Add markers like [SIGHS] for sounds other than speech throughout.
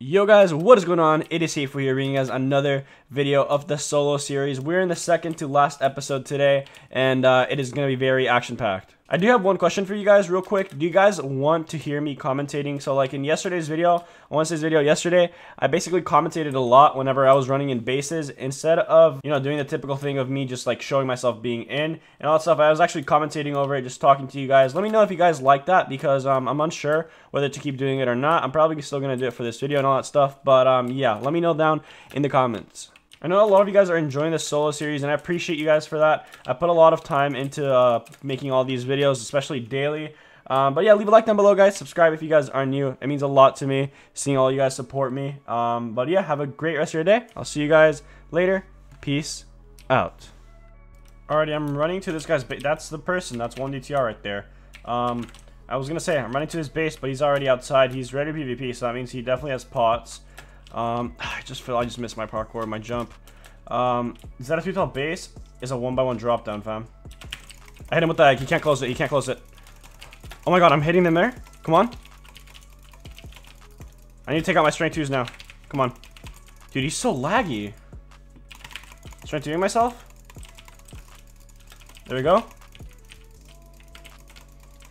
Yo guys, what is going on? It is HateFoo here bringing guys another video of the solo series. We're in the second to last episode today, and uh, it is going to be very action-packed. I do have one question for you guys real quick. Do you guys want to hear me commentating? So like in yesterday's video, Wednesday's video yesterday, I basically commentated a lot whenever I was running in bases. Instead of, you know, doing the typical thing of me just like showing myself being in and all that stuff, I was actually commentating over it, just talking to you guys. Let me know if you guys like that because um, I'm unsure whether to keep doing it or not. I'm probably still going to do it for this video and all that stuff. But um, yeah, let me know down in the comments. I know a lot of you guys are enjoying this solo series, and I appreciate you guys for that. I put a lot of time into uh, making all these videos, especially daily. Um, but yeah, leave a like down below, guys. Subscribe if you guys are new. It means a lot to me seeing all you guys support me. Um, but yeah, have a great rest of your day. I'll see you guys later. Peace out. Alrighty, I'm running to this guy's base. That's the person. That's one DTR right there. Um, I was going to say, I'm running to his base, but he's already outside. He's ready to PvP, so that means he definitely has pots. Um, [SIGHS] I just feel I just missed my parkour, my jump. Um, is that a 3 base? Is a one by one drop down, fam. I hit him with the egg. He can't close it. He can't close it. Oh my god, I'm hitting them there. Come on. I need to take out my strength 2s now. Come on. Dude, he's so laggy. Strength 2 myself. There we go.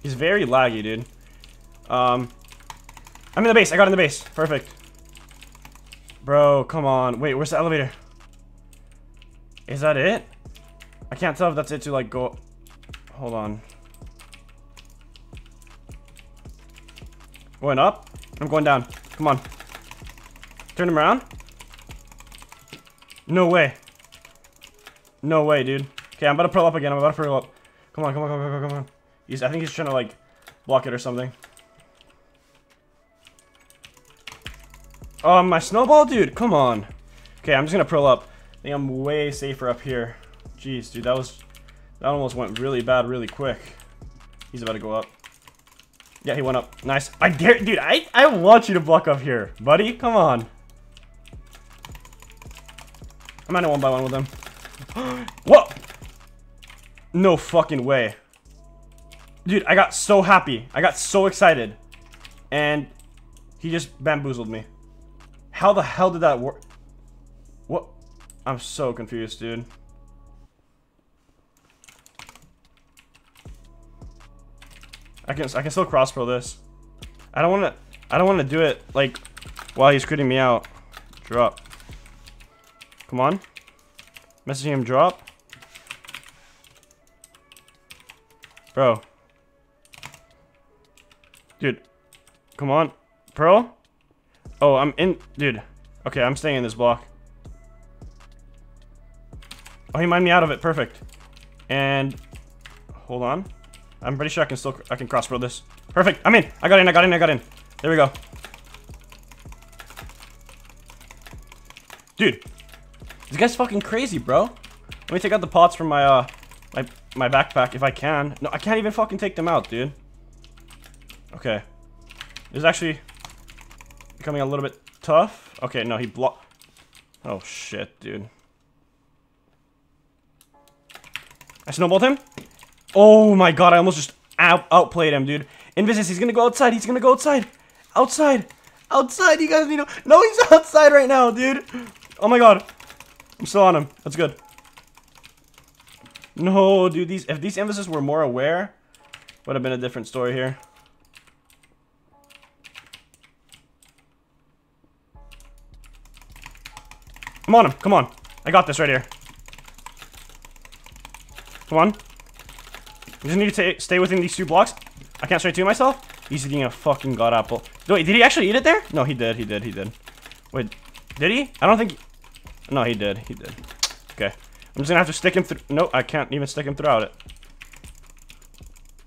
He's very laggy, dude. Um, I'm in the base. I got in the base. Perfect. Bro, come on. Wait, where's the elevator? Is that it? I can't tell if that's it to like go... Hold on. Going up? I'm going down. Come on. Turn him around. No way. No way, dude. Okay, I'm about to pull up again. I'm about to pull up. Come on, come on, come on, come on, come on. He's, I think he's trying to like block it or something. Oh, my snowball? Dude, come on. Okay, I'm just gonna pearl up. I think I'm way safer up here. Jeez, dude, that was... That almost went really bad really quick. He's about to go up. Yeah, he went up. Nice. I dare... Dude, I, I want you to block up here. Buddy, come on. I'm at a one by one with him. [GASPS] what? No fucking way. Dude, I got so happy. I got so excited. And he just bamboozled me. How the hell did that work? What? I'm so confused, dude. I can I can still cross this. I don't want to I don't want to do it like while he's critting me out. Drop. Come on. Messaging him drop. Bro. Dude. Come on. Pro? Oh, I'm in... Dude. Okay, I'm staying in this block. Oh, he mined me out of it. Perfect. And... Hold on. I'm pretty sure I can still... I can cross this. Perfect. I'm in. I got in. I got in. I got in. There we go. Dude. This guy's fucking crazy, bro. Let me take out the pots from my, uh... My, my backpack if I can. No, I can't even fucking take them out, dude. Okay. There's actually becoming a little bit tough. Okay, no, he blocked. Oh, shit, dude. I snowballed him. Oh my god, I almost just out outplayed him, dude. Invisis, he's gonna go outside. He's gonna go outside. Outside. Outside, you guys need to... No, he's [LAUGHS] outside right now, dude. Oh my god. I'm still on him. That's good. No, dude, these if these Invisis were more aware, would have been a different story here. I'm on him. Come on. I got this right here. Come on. I just need to stay within these two blocks. I can't straight to myself. He's eating a fucking god apple. Wait, did he actually eat it there? No, he did. He did. He did. Wait, did he? I don't think... No, he did. He did. Okay. I'm just gonna have to stick him through... No, I can't even stick him throughout it.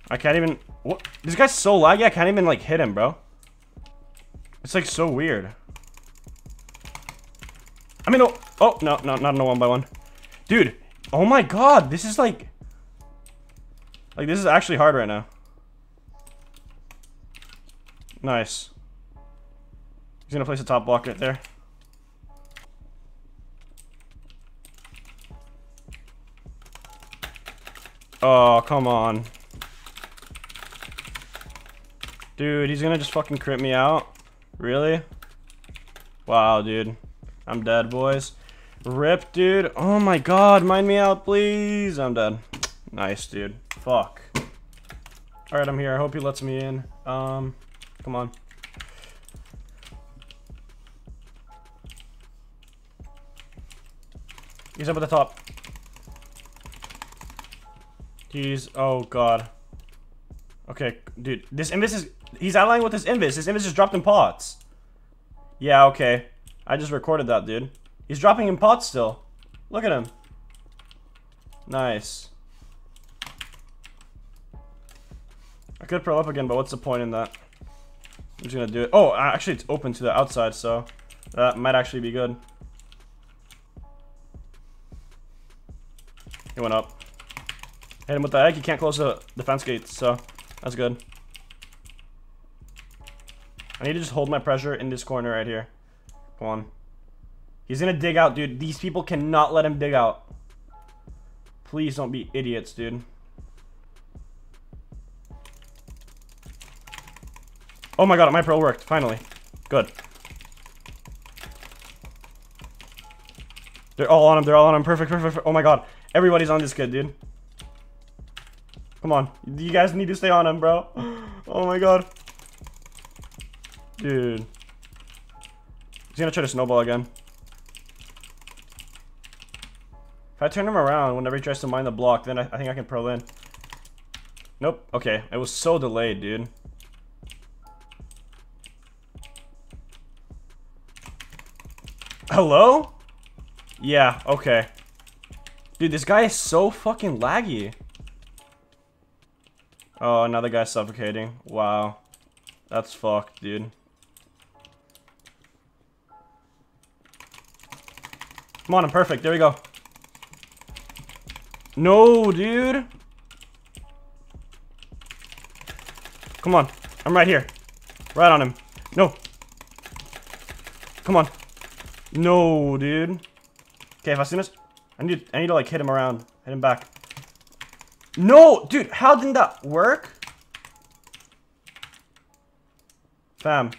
I can't even... What? This guy's so laggy, I can't even, like, hit him, bro. It's, like, so weird. I mean, oh, oh, no, no, not in a one by one. Dude, oh my god, this is like, like this is actually hard right now. Nice. He's gonna place a top block right there. Oh, come on. Dude, he's gonna just fucking crit me out? Really? Wow, dude. I'm dead, boys. Rip, dude. Oh my god, mind me out, please. I'm dead. Nice, dude. Fuck. Alright, I'm here. I hope he lets me in. Um, come on. He's up at the top. He's... Oh, God. Okay, dude. This invis is... He's outlining with this invis. This invis is dropped in pots. Yeah, okay. I just recorded that, dude. He's dropping in pots still. Look at him. Nice. I could pro up again, but what's the point in that? I'm just gonna do it. Oh, actually, it's open to the outside, so that might actually be good. He went up. Hit him with the egg. He can't close the defense gates, so that's good. I need to just hold my pressure in this corner right here. Come on. He's gonna dig out, dude. These people cannot let him dig out. Please don't be idiots, dude. Oh my god, my pro worked, finally. Good. They're all on him, they're all on him. Perfect, perfect, perfect. Oh my god. Everybody's on this kid, dude. Come on. You guys need to stay on him, bro. [GASPS] Oh my god. Dude. He's gonna try to snowball again. If I turn him around whenever he tries to mine the block, then I, I think I can pro in. Nope. Okay. It was so delayed, dude. Hello? Yeah, okay. Dude, this guy is so fucking laggy. Oh, another guy suffocating. Wow. That's fucked, dude. Come on, I'm perfect. There we go. No, dude. Come on. I'm right here. Right on him. No. Come on. No, dude. Okay, if I see this, I need I need to like hit him around. Hit him back. No! Dude, how didn't that work? Fam.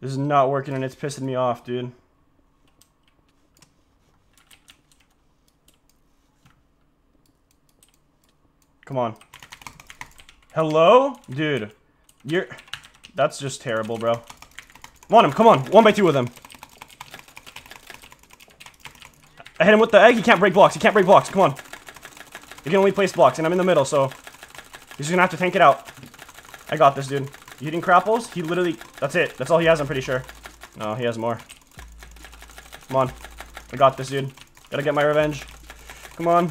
This is not working and it's pissing me off, dude. Come on. Hello? Dude. You're... That's just terrible, bro. Want him, come on. One by two with him. I hit him with the egg. He can't break blocks. He can't break blocks. Come on. He can only place blocks, and I'm in the middle, so he's just gonna have to tank it out. I got this, dude. Hitting crapples? He literally... That's it. That's all he has, I'm pretty sure. No, he has more. Come on. I got this, dude. Gotta get my revenge. Come on.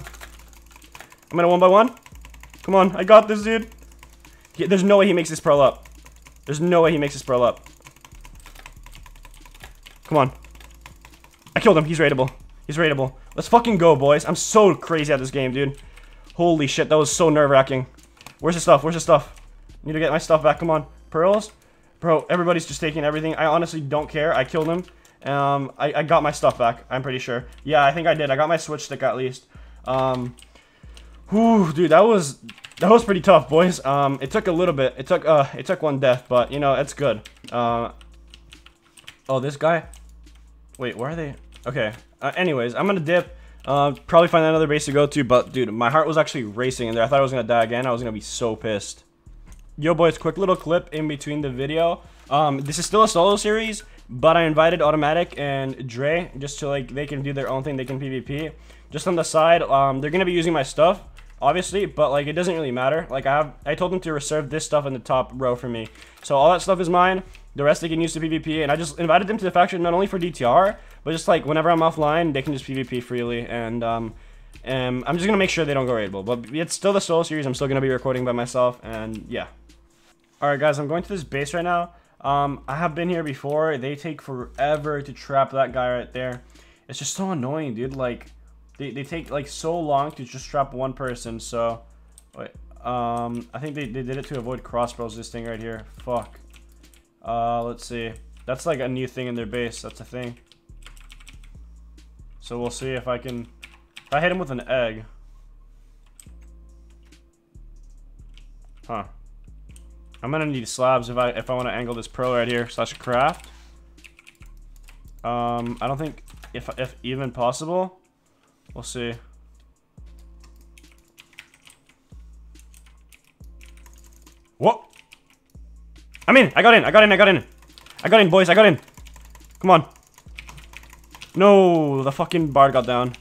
I'm gonna one by one. Come on. I got this, dude. He, there's no way he makes this pearl up. There's no way he makes this pearl up. Come on. I killed him. He's raidable. He's raidable. Let's fucking go, boys. I'm so crazy at this game, dude. Holy shit, that was so nerve-wracking. Where's the stuff? Where's the stuff? Need to get my stuff back. Come on. Pearls? Bro, everybody's just taking everything. I honestly don't care. I killed him. Um, I, I got my stuff back. I'm pretty sure. Yeah, I think I did. I got my switch stick at least. Um, whew, dude, that was that was pretty tough, boys. Um, it took a little bit. It took uh, it took one death, but you know, it's good. Uh, oh, this guy. Wait, where are they? Okay, uh, anyways, I'm gonna dip. Uh, probably find another base to go to, but dude, my heart was actually racing in there. I thought I was gonna die again. I was gonna be so pissed. Yo, boys, quick little clip in between the video. Um, this is still a solo series, but I invited audimatic and Dre just to like they can do their own thing. They can PvP. Just on the side, um, they're gonna be using my stuff, obviously, but like it doesn't really matter. Like I have, I told them to reserve this stuff in the top row for me. So all that stuff is mine. The rest they can use to PvP, and I just invited them to the faction not only for DTR, but just like whenever I'm offline, they can just PvP freely, and um, and I'm just gonna make sure they don't go raidable. But it's still the solo series. I'm still gonna be recording by myself, and yeah. All right, guys, I'm going to this base right now. Um, I have been here before. They take forever to trap that guy right there. It's just so annoying, dude. Like, they, they take like so long to just trap one person. So, wait, um, I think they, they did it to avoid crossbows. This thing right here. Fuck. Uh, let's see. That's like a new thing in their base. That's a thing. So we'll see if I can... If I hit him with an egg. Huh. I'm gonna need slabs if I if I want to angle this pro right here slash craft. Um, I don't think if if even possible. We'll see. What? I'm in. I got in. I got in. I got in. I got in, boys. I got in. Come on. No, the fucking bard got down.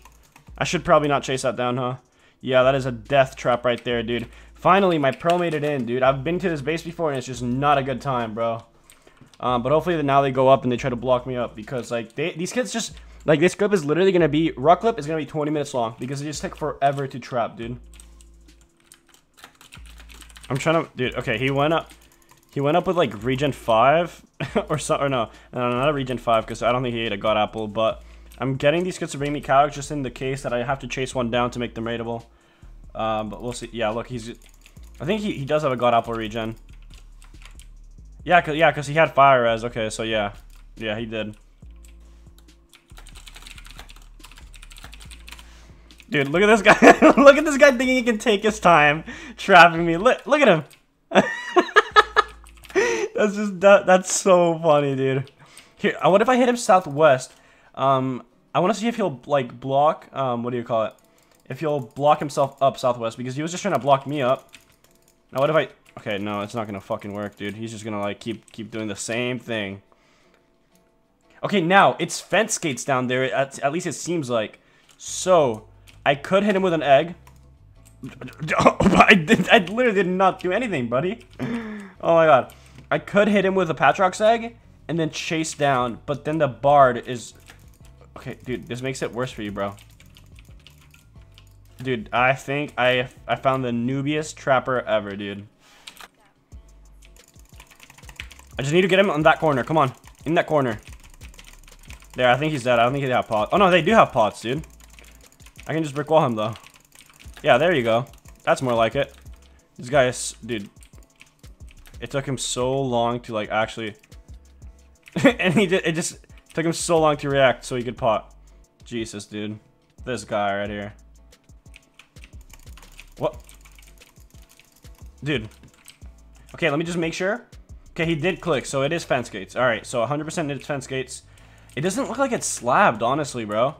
I should probably not chase that down, huh? Yeah, that is a death trap right there, dude. Finally, my pro made it in, dude. I've been to this base before, and it's just not a good time, bro. Um, but hopefully now they go up and they try to block me up because, like, they, these kids just... Like, this clip is literally going to be... Rock clip is going to be 20 minutes long because it just take forever to trap, dude. I'm trying to... Dude, okay, he went up... He went up with, like, regen 5 [LAUGHS] or so... Or no, no, not a regen 5 because I don't think he ate a god apple, but... I'm getting these kids to bring me cows just in the case that I have to chase one down to make them raidable. Um, but we'll see. Yeah, look, he's... I think he, he does have a God Apple regen. Yeah, cause, yeah, because he had Fire Res. Okay, so yeah. Yeah, he did. Dude, look at this guy. [LAUGHS] look at this guy thinking he can take his time trapping me. Look, look at him. [LAUGHS] that's just, that, that's so funny, dude. Here, what if I hit him southwest? Um, I want to see if he'll, like, block, um, what do you call it? If he'll block himself up southwest, because he was just trying to block me up. Now, what if I... Okay, no, it's not gonna fucking work, dude. He's just gonna, like, keep keep doing the same thing. Okay, now, it's fence gates down there, at, at least it seems like. So, I could hit him with an egg. [LAUGHS] I, did, I literally did not do anything, buddy. [LAUGHS] Oh my god. I could hit him with a Patrox egg, and then chase down, but then the Bard is Okay, dude, this makes it worse for you, bro. Dude, I think I I found the noobiest trapper ever, dude. I just need to get him on that corner. Come on. In that corner. There, I think he's dead. I don't think they have pots. Oh, no, they do have pots, dude. I can just brick wall him, though. Yeah, there you go. That's more like it. This guy is... Dude. It took him so long to, like, actually... [LAUGHS] and he did... It just... Took him so long to react so he could pot. Jesus, dude. This guy right here. What? Dude. Okay, let me just make sure. Okay, he did click, so it is fence gates. Alright, so 100% it's fence gates. It doesn't look like it's slabbed, honestly, bro.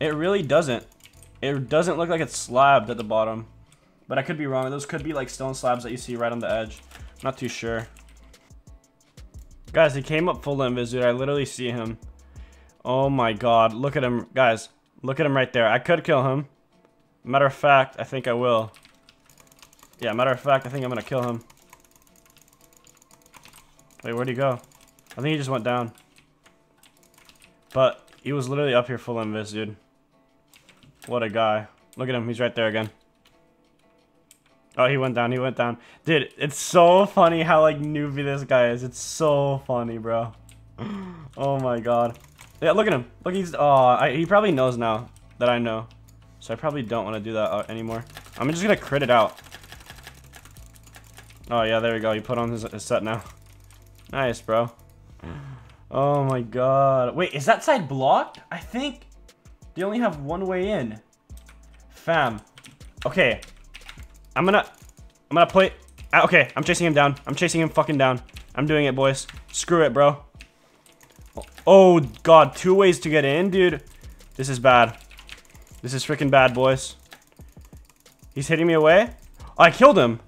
It really doesn't. It doesn't look like it's slabbed at the bottom. But I could be wrong. Those could be like stone slabs that you see right on the edge. Not too sure. Guys, he came up full invis, dude. I literally see him. Oh my god. Look at him. Guys, look at him right there. I could kill him. Matter of fact, I think I will. Yeah, matter of fact, I think I'm gonna kill him. Wait, where'd he go? I think he just went down. But he was literally up here full invis, dude. What a guy. Look at him. He's right there again. Oh, he went down. He went down. Dude, it's so funny how, like, newbie this guy is. It's so funny, bro. [GASPS] oh, my God. Yeah, look at him. Look, he's... Oh, I, he probably knows now that I know. So I probably don't want to do that uh, anymore. I'm just going to crit it out. Oh, yeah, there we go. He put on his, his set now. [LAUGHS] Nice, bro. Oh, my God. Wait, is that side blocked? I think they only have one way in. Fam. Okay, I'm gonna, I'm gonna play. Uh, okay, I'm chasing him down. I'm chasing him fucking down. I'm doing it, boys. Screw it, bro. Oh, God. Two ways to get in, dude. This is bad. This is freaking bad, boys. He's hitting me away. I killed him.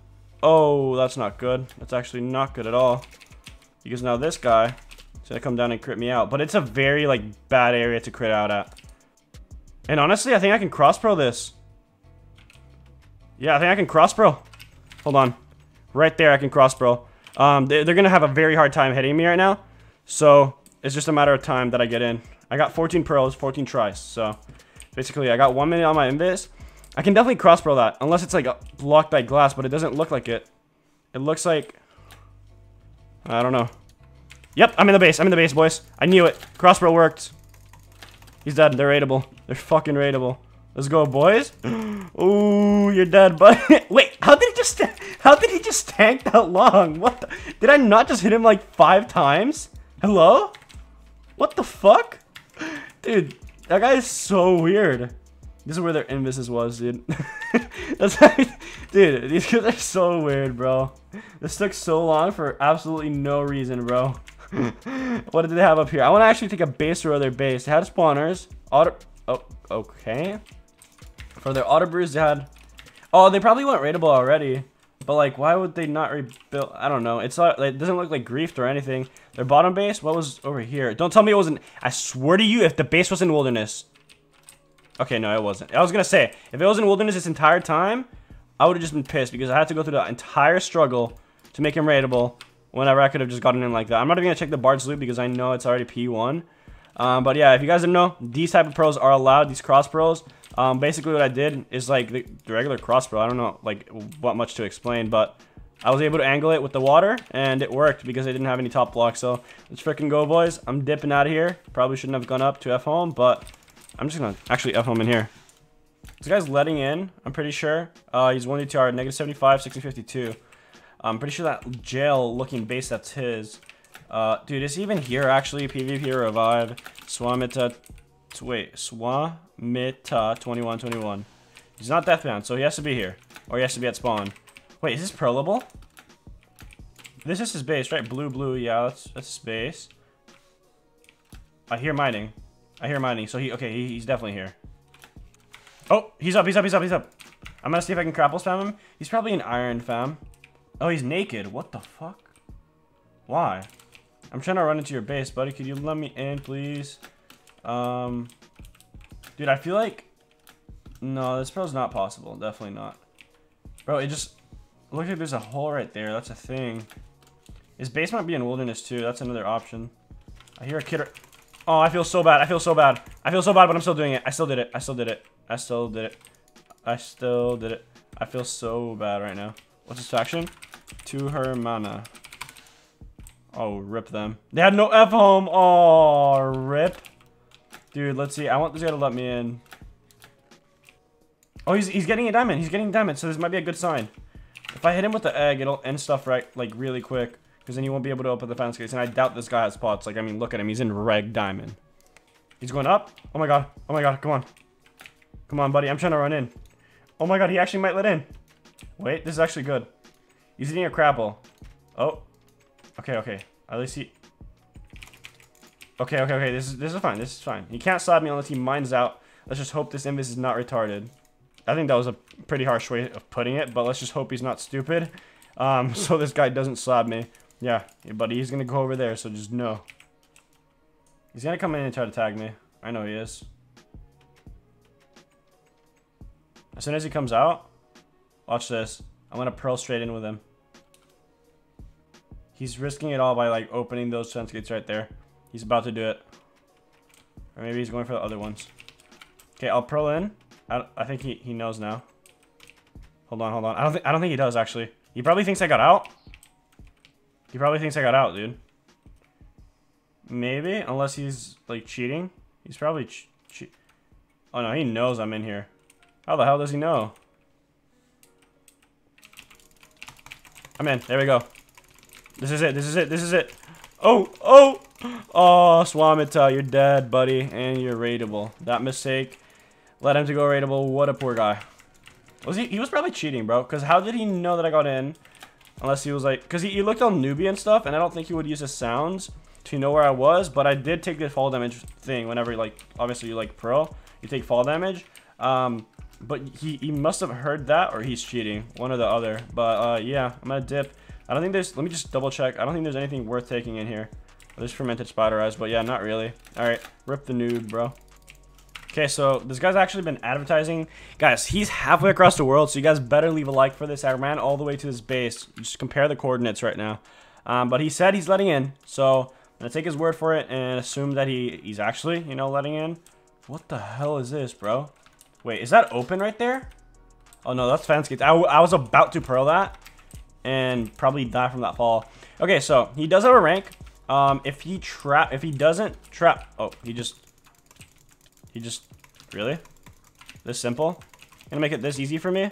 Oh, that's not good. That's actually not good at all. Because now this guy is going to come down and crit me out. But it's a very, like, bad area to crit out at. And honestly, I think I can cross pro this. Yeah, I think I can cross pro. Hold on. Right there, I can cross pro. Um, they, they're going to have a very hard time hitting me right now. So, it's just a matter of time that I get in. I got 14 pros, 14 tries. So, basically, I got one minute on my invis. I can definitely crossbow that. Unless it's, like, blocked by glass, but it doesn't look like it. It looks like... I don't know. Yep, I'm in the base. I'm in the base, boys. I knew it. Crossbow worked. He's dead. They're raidable. They're fucking raidable. Let's go, boys. [GASPS] Ooh, you're dead, but [LAUGHS] wait, how did he just how did he just tank that long? What the, did I not just hit him like five times? Hello? What the fuck? Dude, that guy is so weird. This is where their invis was, dude. [LAUGHS] That's dude. These guys are so weird, bro. This took so long for absolutely no reason, bro. [LAUGHS] what did they have up here? I want to actually take a base or other base. They had spawners. Auto. Oh, okay. For their auto brews, they had. Oh, they probably went raidable already. But like, why would they not rebuild? I don't know. It's not. It doesn't look like griefed or anything. Their bottom base. What was over here? Don't tell me it wasn't. I swear to you, if the base was in wilderness. Okay, no, it wasn't. I was gonna say if it was in wilderness this entire time, I would have just been pissed because I had to go through the entire struggle to make him raidable. Whenever I could have just gotten in like that. I'm not even gonna check the Bard's loot because I know it's already P1. Um, but yeah, if you guys didn't know, these type of pros are allowed. These cross pros. Um, basically, what I did is like the, the regular crossbow. I don't know like what much to explain, but I was able to angle it with the water, and it worked because I didn't have any top block. So let's freaking go, boys. I'm dipping out of here. Probably shouldn't have gone up to F home, but I'm just gonna actually F home in here. This guy's letting in. I'm pretty sure. Uh, he's one DTR, negative 75, 1652. I'm pretty sure that jail looking base that's his. Uh, dude, is even here actually? PvP revive. Swamita. Wait, Swamita 2121. He's not deathbound, so he has to be here. Or he has to be at spawn. Wait, is this prolable? This is his base, right? Blue, blue, yeah, that's, that's his base. I hear mining. I hear mining, so he, okay, he, he's definitely here. Oh, he's up, he's up, he's up, he's up. I'm gonna see if I can grapple spam him. He's probably an iron fam. Oh, he's naked. What the fuck? Why? I'm trying to run into your base, buddy. Could you let me in, please? Um, dude, I feel like... No, this pro's not possible. Definitely not. Bro, it just... Looks like there's a hole right there. That's a thing. His base might be in wilderness, too. That's another option. I hear a kid... Oh, I feel so bad. I feel so bad. I feel so bad, but I'm still doing it. I still did it. I still did it. I still did it. I still did it. I feel so bad right now. What's his faction? To her mana. Oh, rip them. They had no F home. Oh, rip. Dude, let's see. I want this guy to let me in. Oh, he's, he's getting a diamond. He's getting a diamond, so this might be a good sign. If I hit him with the egg, it'll end stuff right, like, really quick. Because then you won't be able to open the fence gates. And I doubt this guy has pots. Like, I mean, look at him. He's in reg diamond. He's going up. Oh my god. Oh my god. Come on. Come on, buddy. I'm trying to run in. Oh my god. He actually might let in. Wait. This is actually good. He's eating a crapple. Oh. Okay, okay. At least he... Okay, okay, okay. This is this is fine. This is fine. He can't slap me unless he mines out. Let's just hope this invis is not retarded. I think that was a pretty harsh way of putting it, but let's just hope he's not stupid. Um, [LAUGHS] so this guy doesn't slap me. Yeah, but he's gonna go over there, so just know. He's gonna come in and try to tag me. I know he is. As soon as he comes out, watch this. I'm gonna pearl straight in with him. He's risking it all by like opening those fence gates right there. He's about to do it. Or maybe he's going for the other ones. Okay, I'll pearl in. I, I think he, he knows now. Hold on, hold on. I don't think I don't think he does actually. He probably thinks I got out. He probably thinks I got out, dude. Maybe, unless he's like cheating. He's probably Oh no, he knows I'm in here. How the hell does he know? I'm in. There we go. This is it. This is it. This is it. Oh, oh, oh, Swamita, you're dead, buddy, and you're raidable. That mistake led him to go raidable. What a poor guy. Was he? He was probably cheating, bro. Because how did he know that I got in? Unless he was like, because he, he, looked on newbie and stuff, and I don't think he would use his sounds to know where I was. But I did take the fall damage thing whenever, like, obviously you like pro, you take fall damage. Um, but he, he must have heard that, or he's cheating, one or the other. But uh, yeah, I'm gonna dip. I don't think there's, let me just double check. I don't think there's anything worth taking in here. There's fermented spider eyes, but yeah, not really. All right, rip the nude, bro. Okay, so this guy's actually been advertising. Guys, he's halfway across the world, so you guys better leave a like for this. I ran all the way to his base. Just compare the coordinates right now. Um, but he said he's letting in, so I'm going to take his word for it and assume that he, he's actually, you know, letting in. What the hell is this, bro? Wait, is that open right there? Oh, no, that's fence. I, I was about to pearl that, and probably die from that fall. Okay, so he does have a rank. Um, if he trap, if he doesn't trap, oh, he just, he just, really? This simple? Gonna make it this easy for me?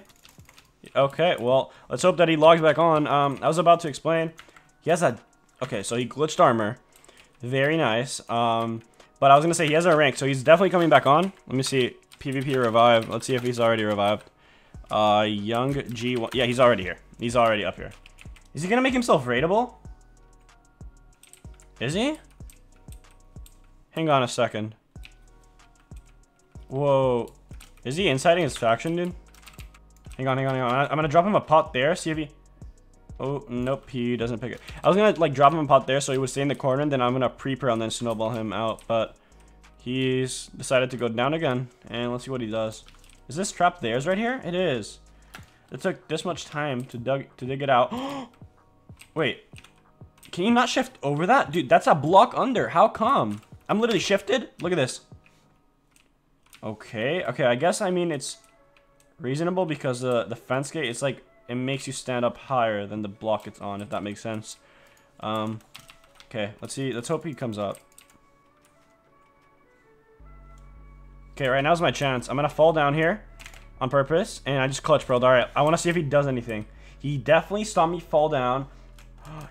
Okay, well, let's hope that he logs back on. Um, I was about to explain. He has a, okay, so he glitched armor. Very nice. Um, but I was gonna say he has a rank, so he's definitely coming back on. Let me see, PvP revive. Let's see if he's already revived. Uh, Young G1. Yeah, he's already here. He's already up here. Is he gonna make himself raidable? Is he? Hang on a second. Whoa. Is he inciting his faction, dude? Hang on, hang on, hang on. I'm gonna drop him a pot there, see if he... Oh, nope, he doesn't pick it. I was gonna, like, drop him a pot there so he would stay in the corner, and then I'm gonna pre-prayer and then snowball him out, but... He's decided to go down again, and let's see what he does. Is this trap theirs right here? It is. It took this much time to, dug to dig it out. [GASPS] Wait. Can you not shift over that? Dude, that's a block under. How come? I'm literally shifted. Look at this. Okay. Okay, I guess, I mean, it's reasonable because uh, the fence gate, it's like, it makes you stand up higher than the block it's on, if that makes sense. Um, okay, let's see. Let's hope he comes up. Okay, right now's my chance. I'm gonna fall down here on purpose, and I just clutch pearled. All right, I want to see if he does anything. He definitely saw me fall down.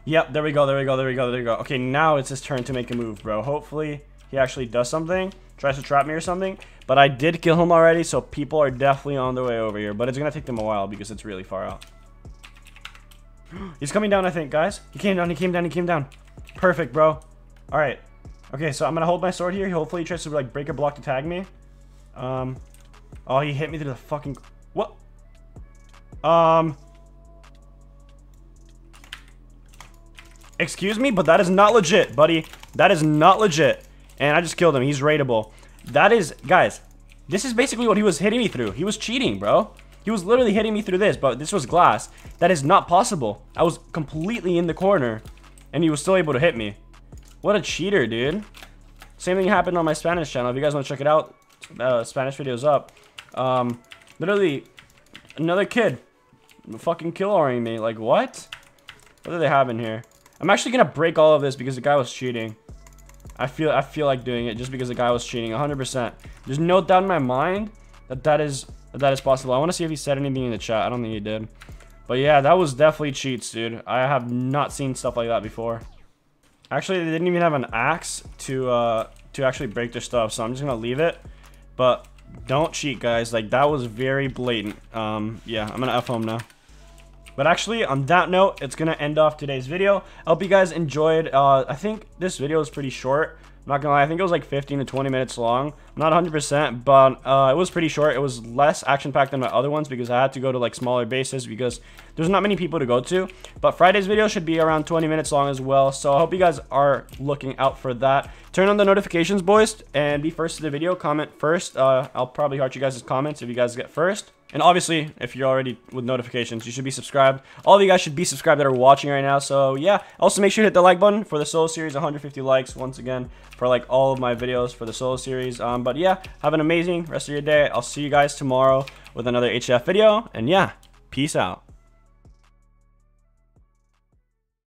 Yep, there we go, there we go, there we go, there we go. Okay, now it's his turn to make a move, bro. Hopefully he actually does something, tries to trap me or something. But I did kill him already, so people are definitely on their way over here. But it's gonna take them a while because it's really far out. [GASPS] He's coming down, I think, guys. He came down, he came down, he came down. Perfect, bro. All right. Okay, so I'm gonna hold my sword here. Hopefully he tries to like break a block to tag me. Um, oh, he hit me through the fucking... What? Um... Excuse me, but that is not legit, buddy. That is not legit. And I just killed him. He's raidable. That is... Guys, this is basically what he was hitting me through. He was cheating, bro. He was literally hitting me through this, but this was glass. That is not possible. I was completely in the corner, and he was still able to hit me. What a cheater, dude. Same thing happened on my Spanish channel. If you guys want to check it out, uh, Spanish videos up. Um, literally, another kid fucking kill me. Like, what? What do they have in here? I'm actually gonna break all of this because the guy was cheating. I feel I feel like doing it just because the guy was cheating 100%. There's no doubt in my mind that that is that, is possible. I want to see if he said anything in the chat. I don't think he did. But yeah, that was definitely cheats, dude. I have not seen stuff like that before. Actually, they didn't even have an axe to uh, to actually break their stuff, so I'm just gonna leave it. But don't cheat, guys. Like, that was very blatant. Um, yeah, I'm gonna F home now. But actually, on that note, it's gonna end off today's video. I hope you guys enjoyed. Uh, I think this video is pretty short. I'm not gonna lie, I think it was like 15 to 20 minutes long. Not 100%, but uh, it was pretty short. It was less action-packed than my other ones because I had to go to like smaller bases because there's not many people to go to. But Friday's video should be around 20 minutes long as well, so I hope you guys are looking out for that. Turn on the notifications, boys, and be first to the video. Comment first. Uh, I'll probably heart you guys' comments if you guys get first. And obviously, if you're already with notifications, you should be subscribed. All of you guys should be subscribed that are watching right now. So yeah, also make sure to hit the like button for the solo series, 150 likes once again for like all of my videos for the solo series. Um, but yeah, have an amazing rest of your day. I'll see you guys tomorrow with another HF video. And yeah, peace out.